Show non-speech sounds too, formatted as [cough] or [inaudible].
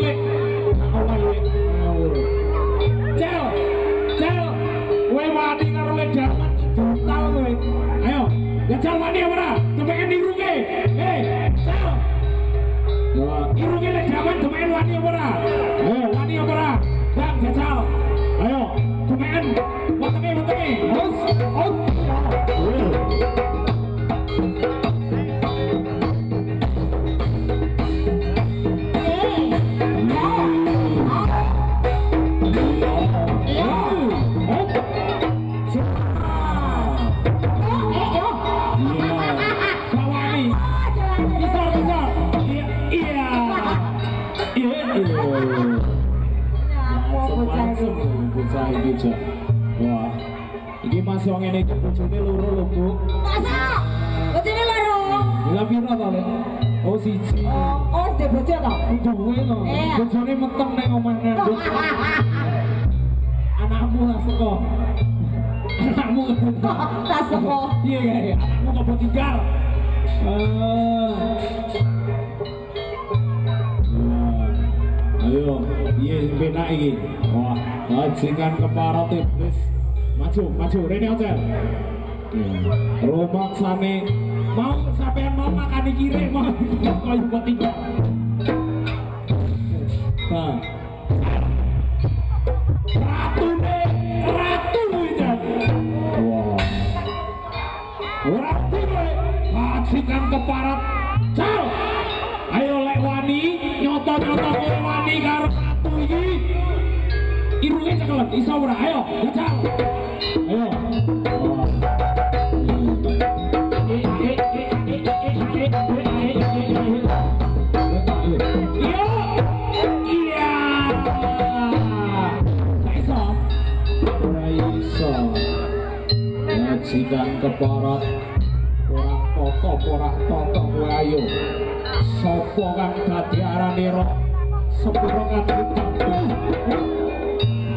Yeah. Ngejar mana ora? merah? Kemain diruge. Hei, sal. Diruge lagi zaman kemain mana ya merah? Hei, mana ya merah? Bang, ngejar. Ayo, kemain. Wotemi, wotemi. Bos, bos. lupu saya gitu wah. Ini masih orang ini kecilnya luruh lupu masa kecilnya loro. ini lebih rata deh oh si oh si dia bocah tak udah gue no kecilnya mentang nih omongnya anakmu lah sekolah anakmu lah [laughs] sekolah iya iya iya. Mau kebo tinggal? Uh, ayo piye bina iki wah bajingan keparat iblis maju maju rene aja iya. rumah sana mau sampean mau makan di kiri mau koyo ketiga nah. Ratu ne ratu ya wah. Ratu ne bajingan keparat cal ayo lek wani nyoto-nyoto dulu ya cekalan bisa ora ayo cekal ayo dan keparat porak toko porak toko ayo sopo kan dadi arane ro sepuro kan ditampung